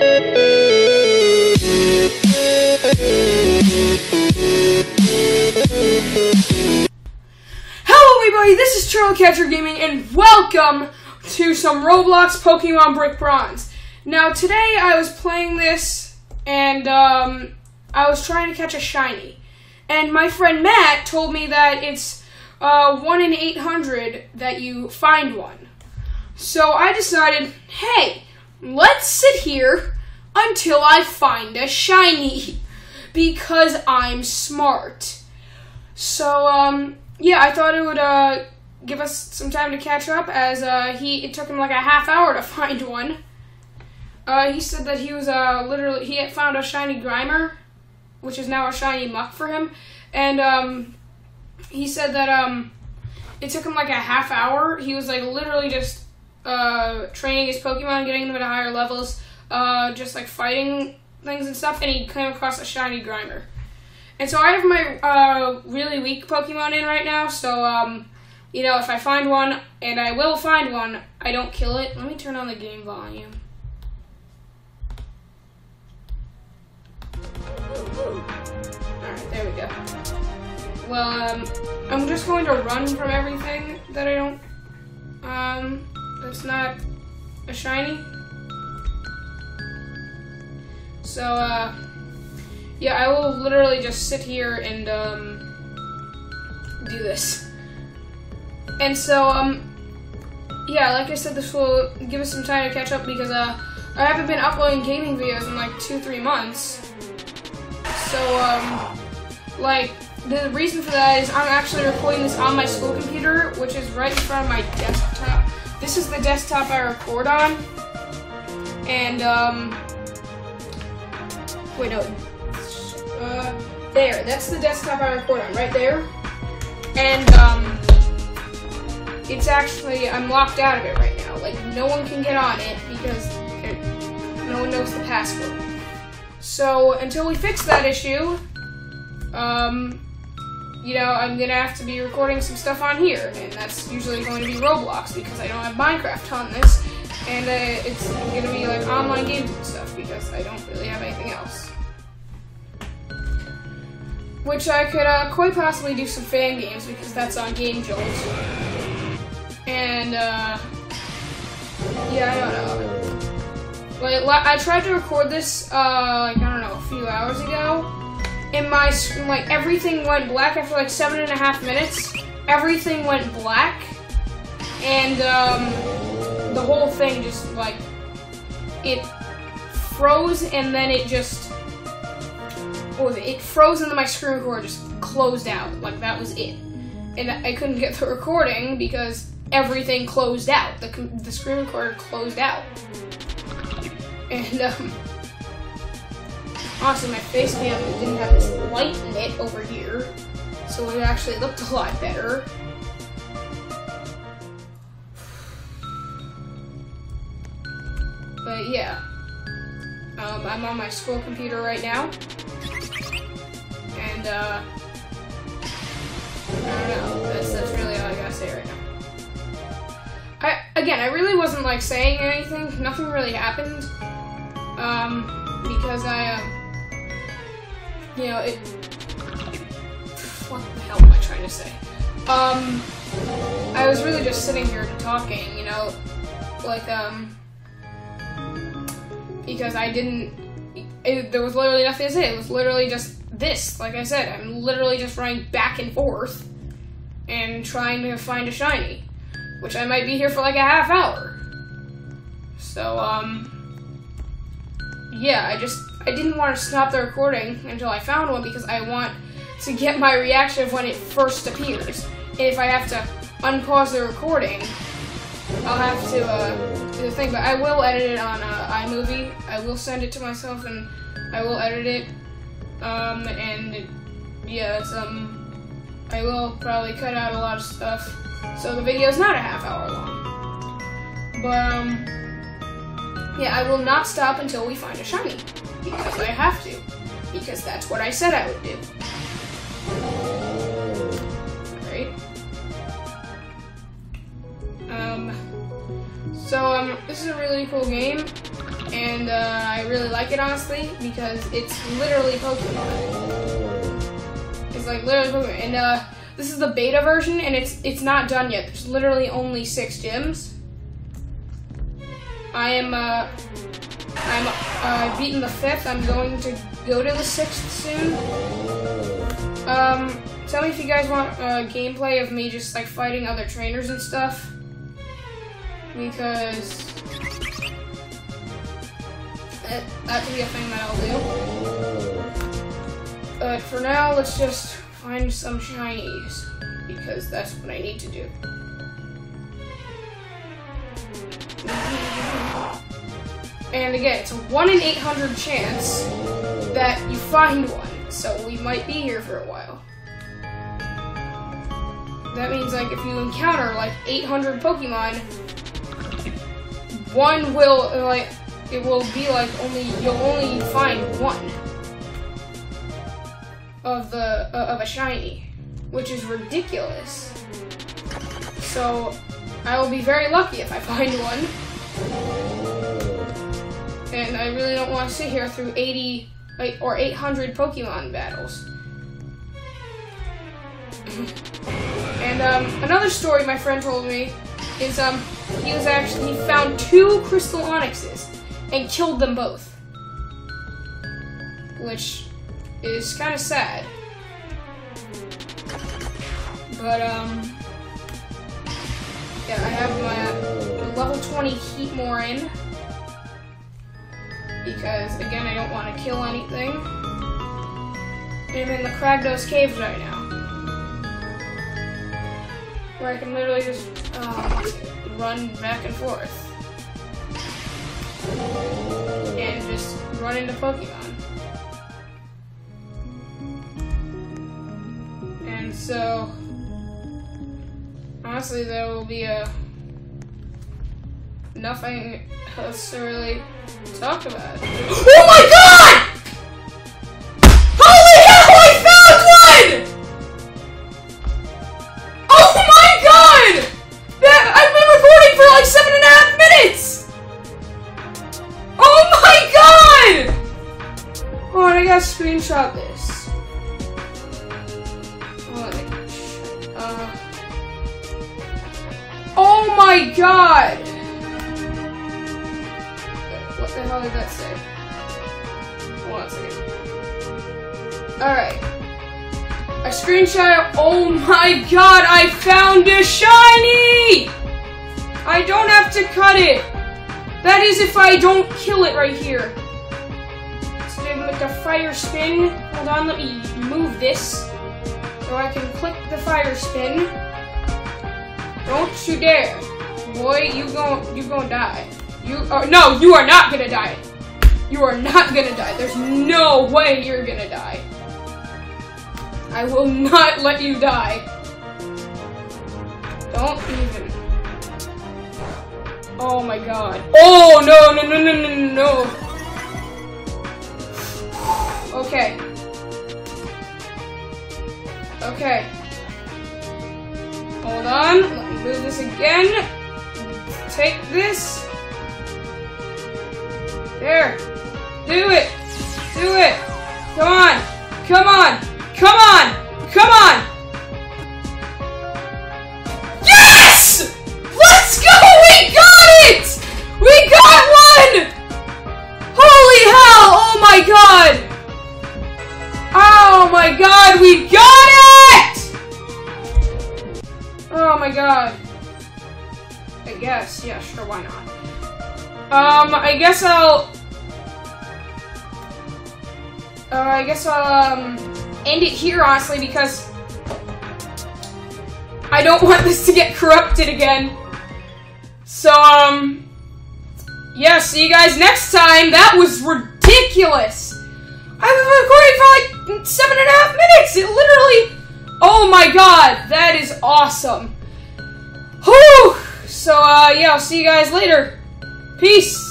Hello everybody, this is Turtle Catcher Gaming and welcome to some Roblox Pokemon Brick Bronze. Now today I was playing this and um, I was trying to catch a shiny. And my friend Matt told me that it's uh, 1 in 800 that you find one. So I decided, hey, let's sit here until I find a shiny because I'm smart. So um yeah, I thought it would uh give us some time to catch up as uh he it took him like a half hour to find one. Uh he said that he was uh literally he had found a shiny Grimer, which is now a shiny Muk for him. And um he said that um it took him like a half hour. He was like literally just uh training his Pokemon, getting them to higher levels, uh just like fighting things and stuff, and he came across a shiny Grimer. And so I have my uh, really weak Pokemon in right now, so, um, you know, if I find one, and I will find one, I don't kill it. Let me turn on the game volume. Alright, there we go. Well, um, I'm just going to run from everything that I don't, um, that's not a shiny. So, uh, yeah, I will literally just sit here and um, do this. And so, um, yeah, like I said, this will give us some time to catch up because uh, I haven't been uploading gaming videos in like two, three months. So, um, like, the reason for that is I'm actually recording this on my school computer, which is right in front of my desktop. This is the desktop I record on. And, um, wait, no, uh, there. That's the desktop I record on, right there. And um, it's actually I'm locked out of it right now. Like no one can get on it because it, no one knows the password. So until we fix that issue, um, you know, I'm gonna have to be recording some stuff on here, and that's usually going to be Roblox because I don't have Minecraft on this, and uh, it's gonna be like online games and stuff because I don't really have anything else which I could uh, quite possibly do some fan games because that's on Game Jolt. And uh, yeah, I don't know. Like I tried to record this, uh, like I don't know, a few hours ago, and my screen, like everything went black after like seven and a half minutes. Everything went black, and um, the whole thing just like it froze, and then it just it? It froze and then my screen recorder just closed out. Like that was it. And I couldn't get the recording because everything closed out. The, the screen recorder closed out. And um, honestly, my face cam didn't have this light in it over here, so it actually looked a lot better. But yeah, um, I'm on my school computer right now and uh, I don't know. That's that's really all I gotta say right now. I again, I really wasn't like saying anything. Nothing really happened. Um, because I, uh, you know, it. What the hell am I trying to say? Um, I was really just sitting here talking, you know, like um, because I didn't. It, there was literally nothing to say. It was literally just this, like I said, I'm literally just running back and forth and trying to find a shiny, which I might be here for like a half hour. So, um, yeah, I just, I didn't want to stop the recording until I found one because I want to get my reaction of when it first appears. And if I have to unpause the recording, I'll have to, uh, do the thing, but I will edit it on, uh, iMovie. I will send it to myself and I will edit it um, and yeah, it's, um, I will probably cut out a lot of stuff, so the video is not a half hour long. But, um, yeah, I will not stop until we find a shiny, because I have to, because that's what I said I would do. Alright. Um, so, um, this is a really cool game. and uh, I really like it honestly because it's literally Pokemon. It's like literally Pokemon, and uh, this is the beta version, and it's it's not done yet. There's literally only six gyms. I am uh, I'm uh, beaten the fifth. I'm going to go to the sixth soon. Um, tell me if you guys want uh, gameplay of me just like fighting other trainers and stuff, because that that could be a thing that I'll do. But for now, let's just find some shinies because that's what I need to do. And again, it's a 1 in 800 chance that you find one, so we might be here for a while. That means, like, if you encounter, like, 800 Pokemon, one will, like, it will be like only, you'll only find one of the, uh, of a shiny, which is ridiculous. So, I will be very lucky if I find one and I really don't want to sit here through 80 or 800 Pokemon battles. and um, another story my friend told me is um, he was actually he found two Crystal Onixes and killed them both, which is kind of sad. But um, yeah, I have my level 20 Heatmor because, again, I don't want to kill anything. I'm in the Cragonos Caves right now. Where I can literally just uh, run back and forth. And just run into Pokemon. And so, honestly, there will be a nothing else to really talk about. Oh my god! Holy hell, I found one! Oh my god! That I've been recording for like seven and a half minutes! Oh my god! Oh, I gotta screenshot this. Oh my god! The hell did that say? Hold on a second. Alright. A screenshot. Oh my god, I found a shiny! I don't have to cut it. That is if I don't kill it right here. So with the fire spin. Hold on, let me move this. So I can click the fire spin. Don't you dare. Boy, you gon' you gonna die. You are, no, you are not gonna die. You are not gonna die. There's no way you're gonna die. I will not let you die. Don't even. Oh my god. Oh no no no no no no. Okay. Okay. Hold on. Let me move this again. Take this. Do it. Do it. Come on. Come on. Come on. Come on. Yes! Let's go! We got it! We got one! Holy hell! Oh my god! Oh my god, we got it! Oh my god. I guess, yeah, sure, why not? Um, I guess I'll... Uh, I guess I'll, um, end it here, honestly, because I don't want this to get corrupted again. So, um, yeah, see you guys next time. That was ridiculous. I was recording for like seven and a half minutes. It literally, oh my god, that is awesome. Whew. So, uh, yeah, I'll see you guys later. Peace!